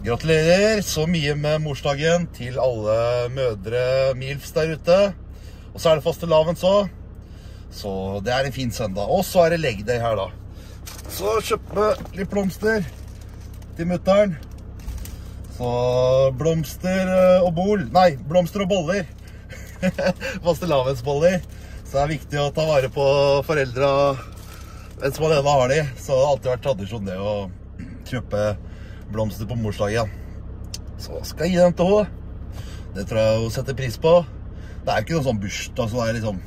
Gratulerer så mye med morsdagen til alle mødre MILFs der ute. Og så er det fastelavns òg. Så det er en fin søndag. Og så er det leg day her, da. Så kjøpte litt blomster til mutter'n. Så blomster eh, og bol Nei, blomster og boller. Fastelavnsboller. Så det er viktig å ta vare på foreldra mens man ennå har de. Så det har alltid vært tradisjon det å kjøpe blomster på morsdagen. Så skal jeg gi dem til henne. Det tror jeg hun setter pris på. Det er ikke noe sånn bursdag, så det er liksom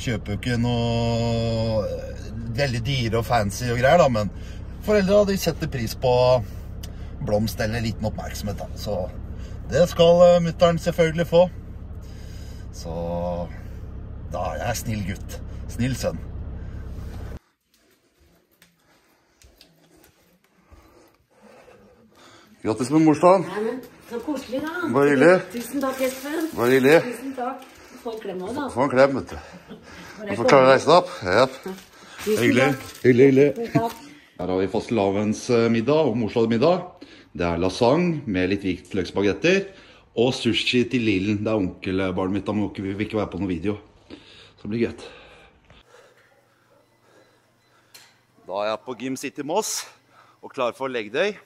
Kjøper ikke noe eh, veldig dyre og fancy og greier, da, men foreldra de setter pris på blomst eller liten oppmerksomhet, da. Så det skal uh, mutter'n selvfølgelig få. Så da er jeg snill gutt. Snill sønn. Grattis med morsdagen. Nei, men så koselig, da. Bare hyggelig. Tusen takk, Espen. Bare hyggelig. Tusen takk. Få en klem òg, da. Få en klem, vet du. Du får klare å reise deg opp. Ja. Hyggelig. Hyggelig, hyggelig. Her har vi fastelavnsmiddag og morsdagsmiddag. Det er lasagne med litt hvitløksbagetter og sushi til Lillen. Det er onkelbarnet mitt. Da må ikke, vil ikke være på noen video. Så det blir greit. Da er jeg på Gym City Moss og klar for leg day.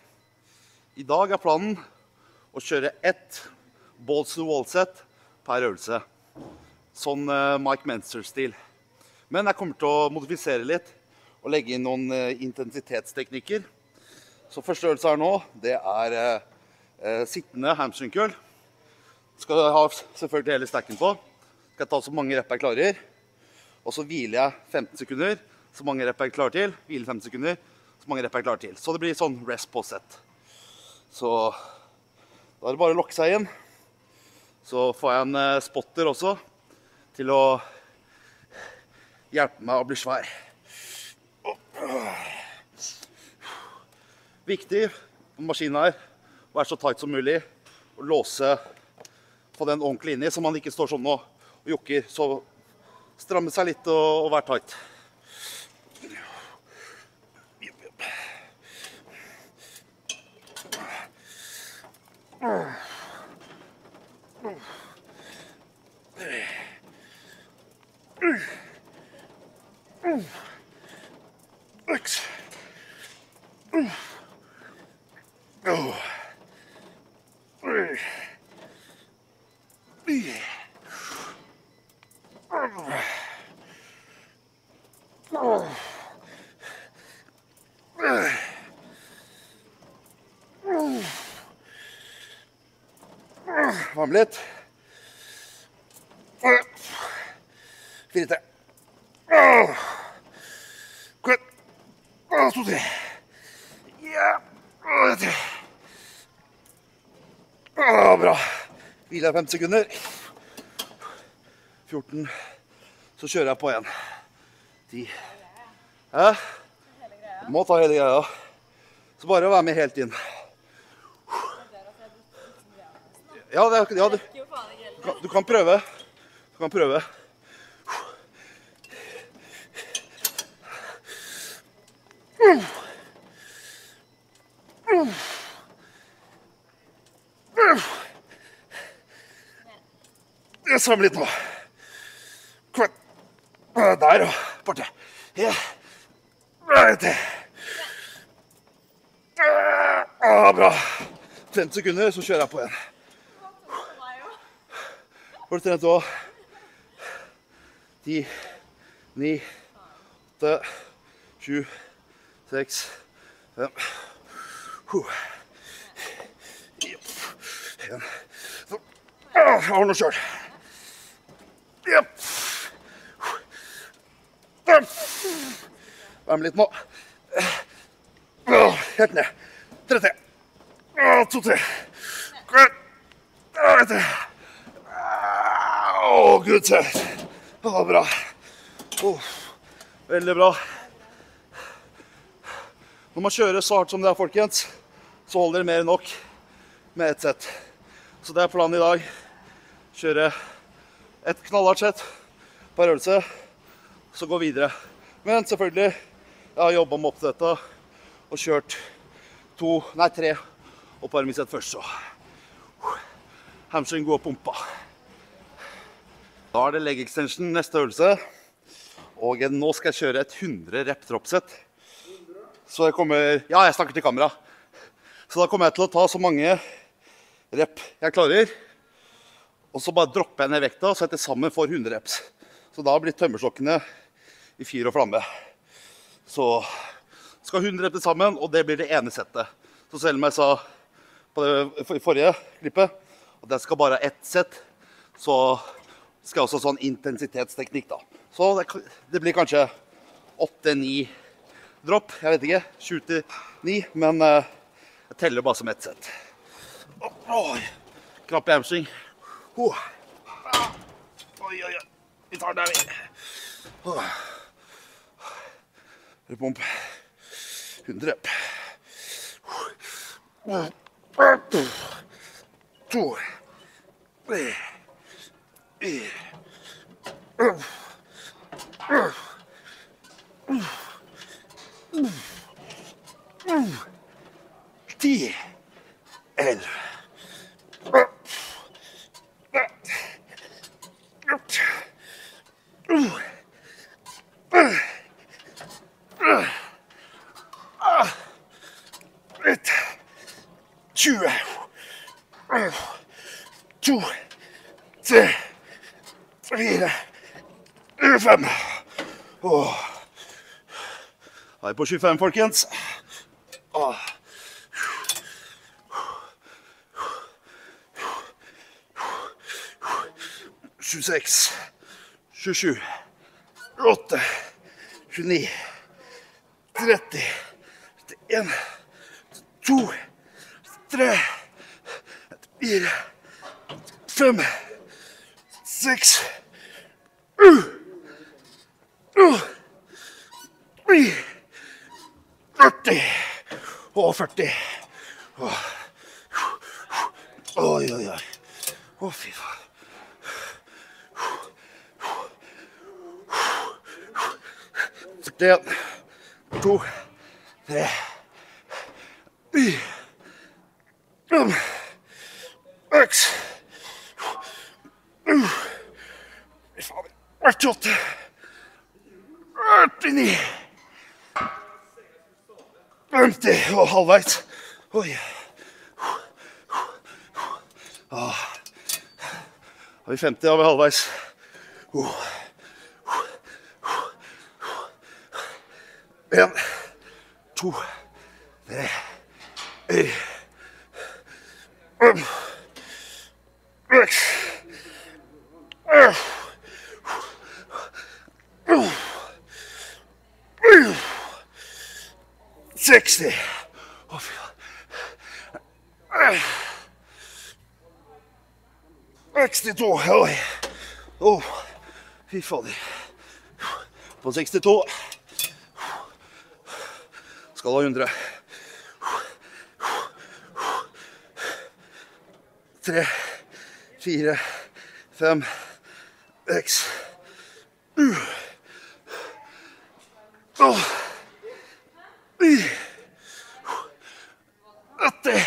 I dag er planen å kjøre ett balls to wall-set per øvelse. Sånn eh, Mike Menster-stil. Men jeg kommer til å modifisere litt og legge inn noen eh, intensitetsteknikker. Så første øvelse her nå, det er eh, sittende hamstring curl. Skal ha selvfølgelig hele stacken på. Skal jeg ta så mange rep jeg klarer. Og så hviler jeg 15 sekunder, så mange rep jeg klarer til. Hviler 15 sekunder, så mange rep jeg klarer til. Så det blir sånn rest på set. Så da er det bare å lokke seg inn. Så får jeg en eh, spotter også til å hjelpe meg å bli svær. Viktig på maskinen her å være så tight som mulig og låse på den ordentlig inni, så man ikke står sånn og, jokker. Så stramme seg litt og være tight. X. Oh. Varme litt. Fire til. Kom igjen. To til. Ja. Tre. Bra. Hviler fem sekunder. 14. Så kjører jeg på igjen. 10. Hæ? Må ta hele greia. Så bare å være med helt inn. Ja, det, er- ja du, kan- du kan prøve. Du kan prøve. Jeg samler litt nå. Kom igjen. Der, ja. Borte. Ja. Ah, bra. 50 sekunder, så kjører jeg på igjen. Trent òg? Ti, ni, åtte, sju, seks, fem to Ah, Jeg har noe sjøl. Vær med litt nå. Ah, Helt ned. Tre til. Ah, To til. Kom igjen. Ah, ett til. Å, gud se. Det var bra. Oh, veldig bra. Når man kjører så hardt som det er, folkens, så holder det mer enn nok med ett sett. Så det er planen i dag. Kjøre et knallhardt sett per øvelse, så gå videre. Men selvfølgelig, jeg har jobba til dette og kjørt to, nei tre oppvarmingssett først, så. Hamstring går pumpa. Da er det leg extension neste øvelse. Og nå skal jeg kjøre et 100 rep dropset. Så jeg kommer Ja, jeg snakker til kamera. Så da kommer jeg til å ta så mange rep jeg klarer. Og så bare dropper jeg ned vekta, så jeg til sammen får 100 reps. Så da blir tømmerstokkene i fyr og flamme. Så skal 100 rep til sammen, og det blir det ene settet. Så selv om jeg sa på det forrige klippet at jeg skal bare ha ett sett, så skal også sånn intensitetsteknikk, da. Så det, det blir kanskje åtte-ni dropp. Jeg vet ikke. Sju til ni. Men uh, jeg teller bare som ett sett. Oi. Knapp i hamstring. Oh. Oi, oi, oi. Vi tar den der, vi. Oh. Pump. 100 rep. To. Tre. Ti. Elleve. Ett. Tjue. To. Tre. Fire. Fem. Åh. Da er vi på 25, folkens. Åh. 26, 27, 8. 29, 30, 31, 2, 3, 4, 5, 6, 40 og 40. Oi, oi, oi. Å, fy faen. En, to, tre, fire, fem, seks Fy faen. 48, 49 50 og halvveis. Oi. Ah. Har vi 50, har vi halvveis. Oh. En, to, tre, fire, Seksti. Å, fy faen. 62. Oi. Å, fy fader. På 62 skal ha 100. Tre, fire, fem, seks Åh. Ni. Åtte.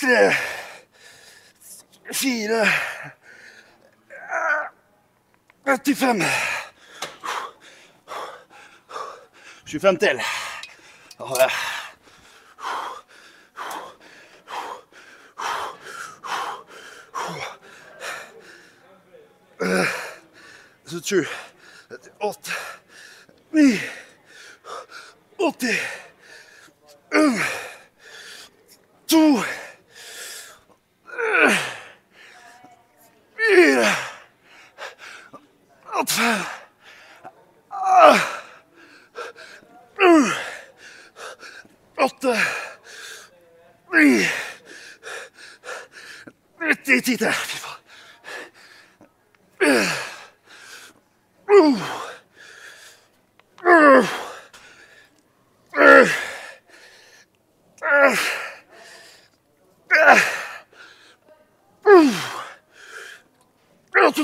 Tre. Fire. 35. 25 til. Da har jeg Så 20, 38, 9,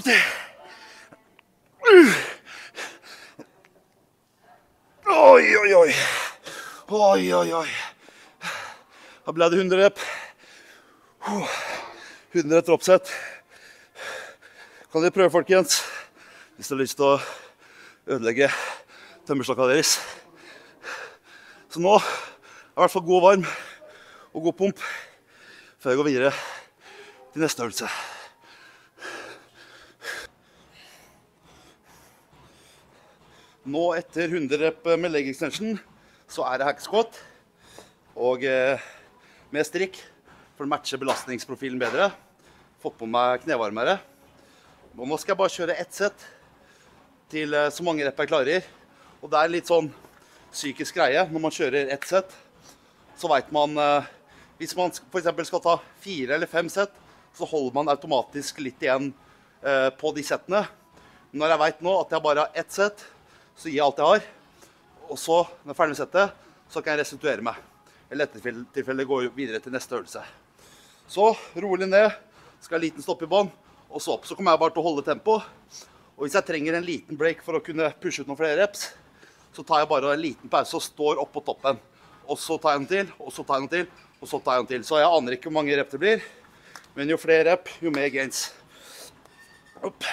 sittet Oi, oi, oi. Oi, oi, oi. Da ble det 100 rep. 100 etter oppsett. Kan dere prøve, folkens, hvis dere har lyst til å ødelegge tømmerstokka deres. Så nå er i hvert fall god og varm og god pump før jeg går videre til neste øvelse. Nå etter 100 rep med leg extension så er det hack squat. Og eh, med strikk for å matche belastningsprofilen bedre. Fått på meg knevarmere. Og nå skal jeg bare kjøre ett sett til eh, så mange rep jeg klarer. Og det er litt sånn psykisk greie når man kjører ett sett. Så veit man eh, Hvis man f.eks. skal ta fire eller fem sett, så holder man automatisk litt igjen eh, på de settene. Når jeg veit nå at jeg bare har ett sett, så gir jeg alt jeg har. Og så, når jeg er ferdig med settet, så kan jeg restituere meg. Eller i dette tilfellet gå videre til neste øvelse. Så rolig ned. Skal en liten stopp i bånn, og så opp. Så kommer jeg bare til å holde tempo. Og hvis jeg trenger en liten break for å kunne pushe ut noen flere reps, så tar jeg bare en liten pause og står opp på toppen. Og så tar jeg en til, og så tar jeg en til, og så tar jeg en til. Så jeg aner ikke hvor mange rep det blir, men jo flere rep, jo mer gains. Opp.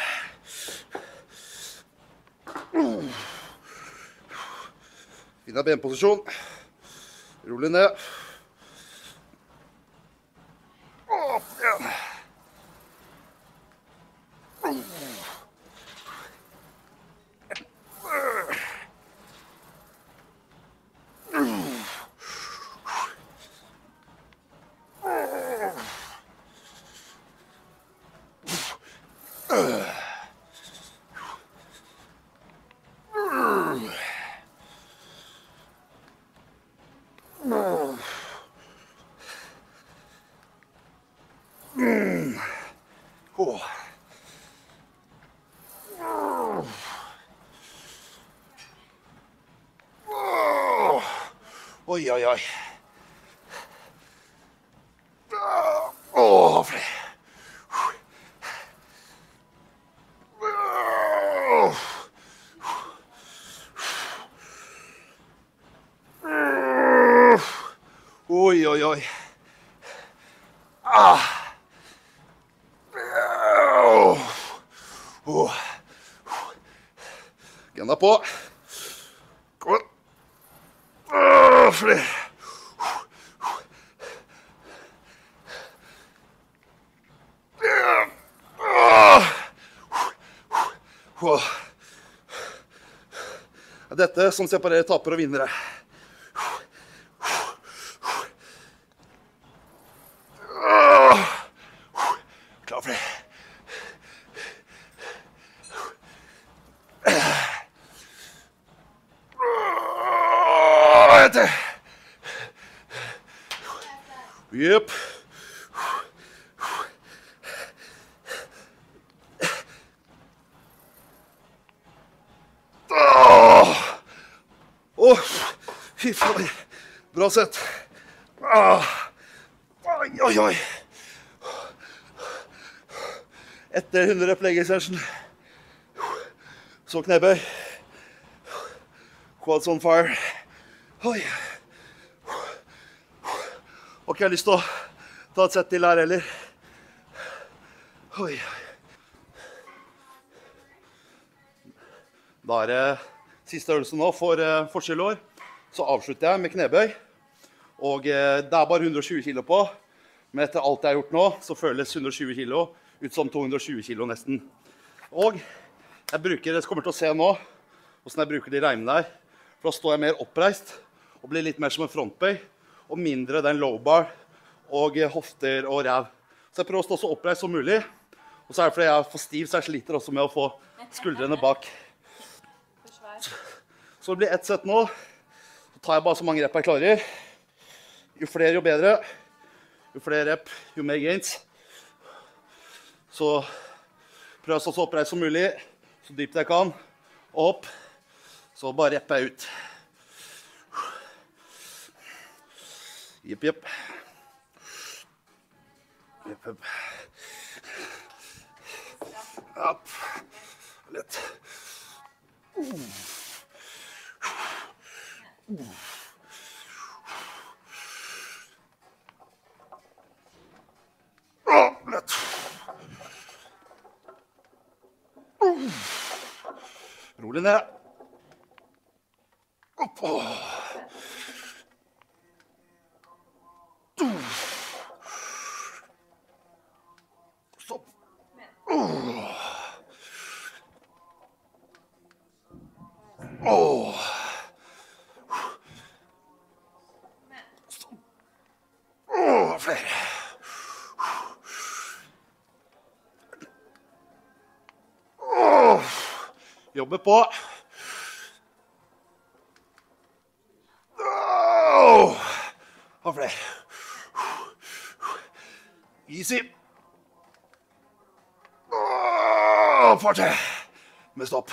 Finner benposisjon. Rolig ned. Opp igjen. Åh. Åh. Oi, oi, oi. Åh, flere. Oi, oi, oi. Oh. På. Kom igjen. Flere. Er Dette som separerer tapere og vinnere. Klar for det. Åh, vet du. Jepp. Åh. Åh, fy faen. Bra sett. Ah. Oi, oi, oi. Etter 100 rep leg. Så knebøy. Quads on fire. Oi. Har ikke jeg lyst til å ta et sett til her heller. Oi. Da er det siste øvelse nå for uh, forskjellår. Så avslutter jeg med knebøy. Og eh, det er bare 120 kilo på. Men etter alt jeg har gjort nå, så føles 120 kilo ut som 220 kilo nesten. Og jeg bruker, dere kommer til å se nå hvordan jeg bruker de reimene der. For da står jeg mer oppreist og blir litt mer som en frontbøy. Og mindre den low bar og hofter og ræv. Så jeg prøver å stå så oppreist som mulig. Og så er det fordi jeg er for stiv, så jeg sliter også med å få skuldrene bak. Så det blir ett sett nå. Så tar jeg bare så mange rep jeg klarer. Jo flere, jo bedre. Jo flere rep, jo mer gains. Så jeg å stå så oppreist som mulig, så dypt jeg kan. Opp. Så bare repper jeg ut. Jepp, jepp. Jepp, jepp. Opp. Lett. Å, Rolig ned. Opp. På. Oh, og flere. Easy. Oh, Par til. Med stopp.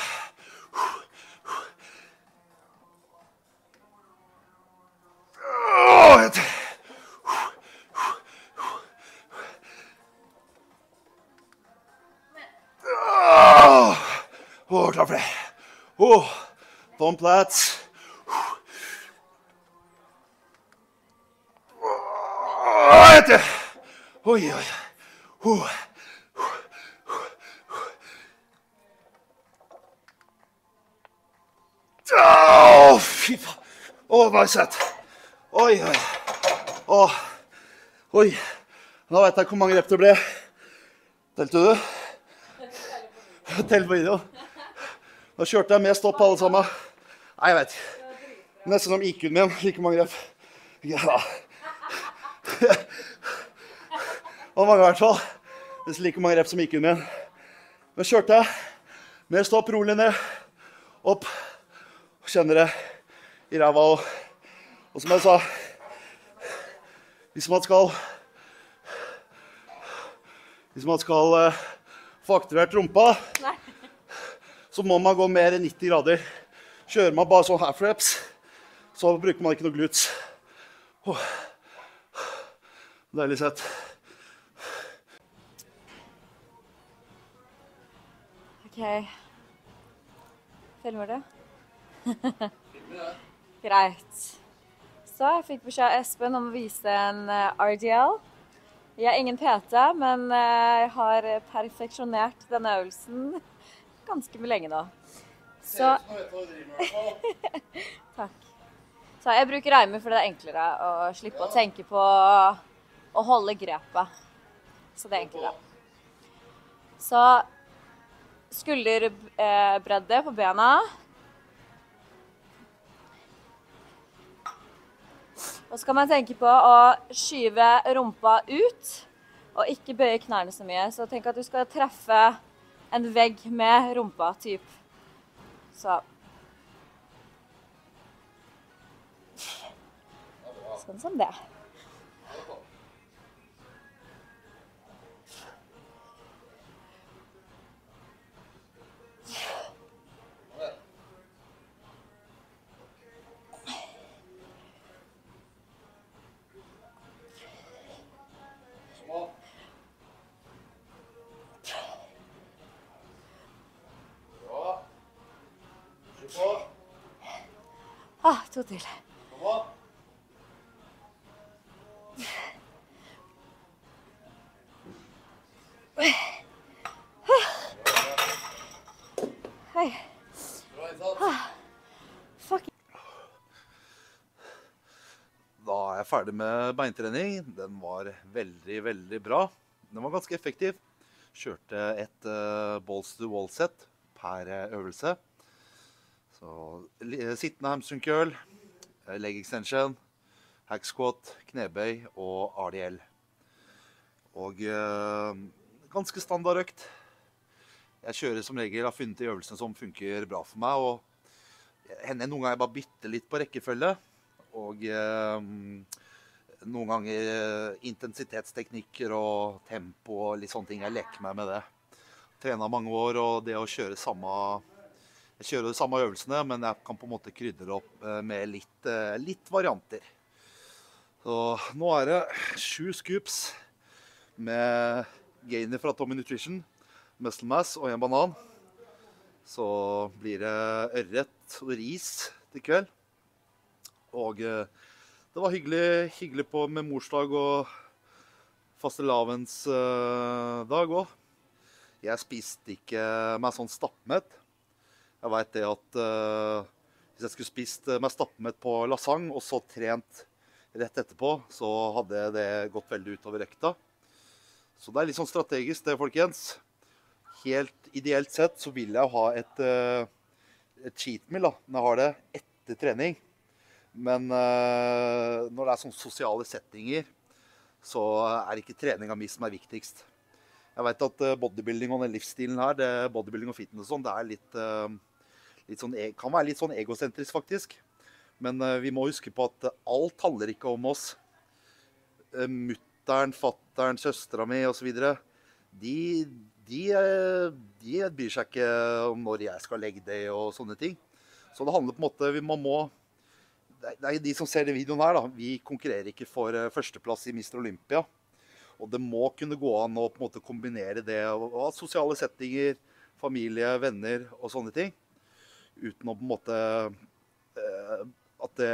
Åh, et til. Oi, oi. Åh, fy faen. Åh, bare set. Oi, oi. Å. Oi. Nå vet jeg hvor mange rep det ble. Telte du? Tell på video. Da kjørte jeg med stopp alle sammen. Nei, jeg vet ikke. Nesten som IQ-en min. Like mange rep. Ja. Var mange i hvert fall. Nesten like mange rep som IQ-en min. Men kjørte jeg med stopp, rolig ned, opp. Kjenner det i ræva og Og som jeg sa Hvis man skal Hvis man skal eh, få aktivert rumpa, så må man gå mer enn 90 grader. Kjører man bare sånn half reps, så bruker man ikke noe glutes. Deilig sett. OK. Filmer du? Greit. Så jeg fikk beskjed av Espen om å vise en eh, RDL. Jeg er ingen PT, men eh, jeg har perfeksjonert denne øvelsen ganske mye lenge nå. Så Takk. Så jeg bruker reimer fordi det er enklere å slippe å tenke på å holde grepet. Så det er enklere. Så skulderbredde på bena. Og så kan man tenke på å skyve rumpa ut og ikke bøye knærne så mye. Så tenk at du skal treffe en vegg med rumpa, typ. Så Sånn som det. To til. Hei. Fuck. Da er jeg ferdig med beintrening. Den var veldig, veldig bra. Den var ganske effektiv. Kjørte et uh, balls to wall-sett per eh, øvelse. Så eh, sittende hamstring curl, leg extension, hack squat, knebøy og RDL. Og eh, ganske standard økt. Jeg kjører som regel, har funnet de øvelsene som funker bra for meg. og Hender noen ganger jeg bare bytter litt på rekkefølge. Og eh, noen ganger eh, intensitetsteknikker og tempo og litt sånne ting. Jeg leker meg med det. Trena mange år, og det å kjøre samme Jeg kjører de samme øvelsene, men jeg kan på en måte krydre opp eh, med litt, eh, litt varianter. Så nå er det sju scoops med gainer fra Tommy Nutrition, Muscle Mass og en banan. Så blir det ørret og ris til kveld. Og eh, det var hyggelig, hyggelig på med morsdag og fastelavnsdag òg. Jeg spiste ikke meg sånn stappmett. Jeg veit det at uh, hvis jeg skulle spist meg stappmett på lasagne og så trent rett etterpå, så hadde det gått veldig utover økta. Så det er litt sånn strategisk det, folkens. Helt ideelt sett så vil jeg ha et, eh, et cheat meal da, når jeg har det etter trening. Men eh, når det er sånne sosiale settinger, så er det ikke treninga mi som er viktigst. Jeg veit at eh, bodybuilding og den livsstilen her, det, bodybuilding og fitness og sånn, det er eh, litt sånn, e- kan være litt sånn egosentrisk, faktisk. Men eh, vi må huske på at eh, alt handler ikke om oss. Eh, Mutter'n, fatter'n, søstera mi osv. De, de, de bryr seg ikke om når jeg skal legge det og sånne ting. Så det handler på en måte vi, må, må det er- de som ser den videoen her, da. Vi konkurrerer ikke for førsteplass i Mr. Olympia. Og det må kunne gå an å på en måte kombinere det å sosiale settinger, familie, venner og sånne ting. Uten å på en måte eh, At det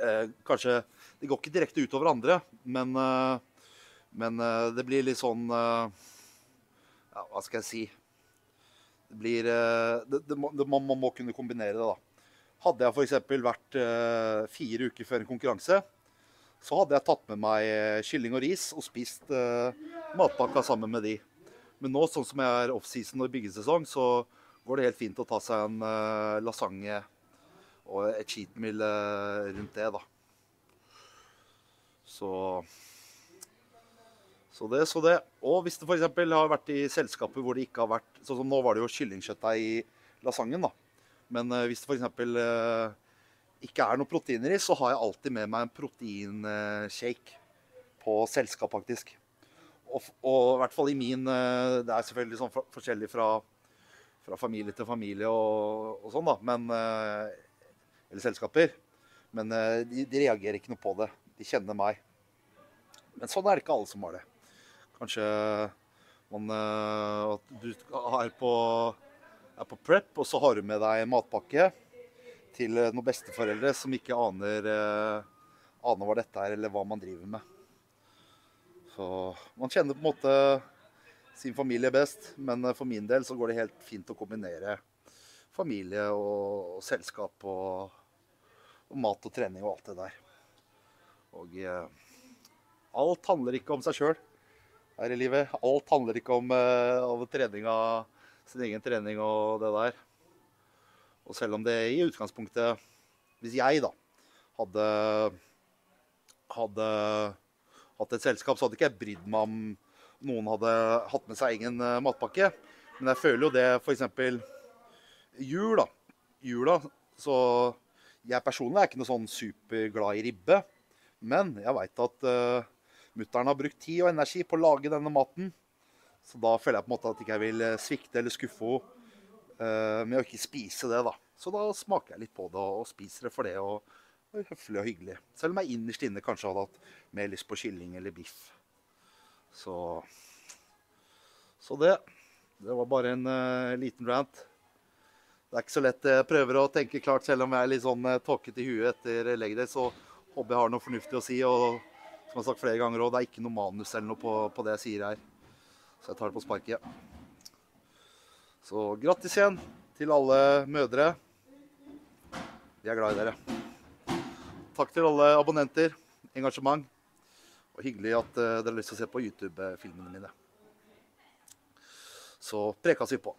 eh, kanskje Det går ikke direkte utover andre, men, eh, men det blir litt sånn Ja, hva skal jeg si? Det blir det, det man, man må kunne kombinere det, da. Hadde jeg f.eks. vært fire uker før en konkurranse, så hadde jeg tatt med meg kylling og ris og spist matpakka sammen med de. Men nå, sånn som jeg er offseason og byggesesong, så går det helt fint å ta seg en uh, lasagne og et cheat meal eh, rundt det, da. Så så det, så det. Og hvis det f.eks. har vært i selskaper hvor det ikke har vært Sånn som nå var det jo kyllingkjøttdeig i lasagnen, da. Men uh, hvis det f.eks. Uh, ikke er noe proteiner i, så har jeg alltid med meg en proteinshake på selskap, faktisk. Og, og i hvert fall i min Det er selvfølgelig sånn for, forskjellig fra, fra familie til familie og, og sånn, da. Men eh, Eller selskaper. Men eh, de, de reagerer ikke noe på det. De kjenner meg. Men sånn er det ikke alle som har det. Kanskje man eh, at du er på, er på prep, og så har du med deg matpakke til noen besteforeldre som ikke aner, aner hva dette er, eller hva man driver med. Så man kjenner på en måte sin familie best, men eh, for min del så går det helt fint å kombinere familie og, og selskap og, og mat og trening og alt det der. Og eh, alt handler ikke om seg sjøl her i livet. Alt handler ikke om, eh, om treninga, sin egen trening og det der. Og selv om det i utgangspunktet Hvis jeg da hadde, hadde hatt et selskap, så hadde ikke jeg brydd meg om noen hadde hatt med seg egen eh, matpakke. Men jeg føler jo det f.eks. jul, da. Jula, så jeg personlig er ikke noe sånn superglad i ribbe. Men jeg veit at uh, mutter'n har brukt tid og energi på å lage denne maten. Så da føler jeg på en måte at ikke jeg vil eh, svikte eller skuffe henne uh, med å ikke spise det, da. Så da smaker jeg litt på det og spiser det for det. og høflig og hyggelig. Selv om jeg innerst inne kanskje hadde hatt mer lyst på kylling eller biff. Så Så det. Det var bare en uh, liten rant. Det er ikke så lett. Jeg prøver å tenke klart selv om jeg er litt sånn uh, tåkete i huet etter legday, så håper jeg har noe fornuftig å si. Og som jeg har sagt flere ganger òg, det er ikke noe manus eller noe på, på det jeg sier her. Så jeg tar det på sparket. Så grattis igjen til alle mødre. Vi er glad i dere. Takk til alle abonnenter, engasjement. Og hyggelig at eh, dere har lyst til å se på YouTube-filmene mine. Så prekas vi på.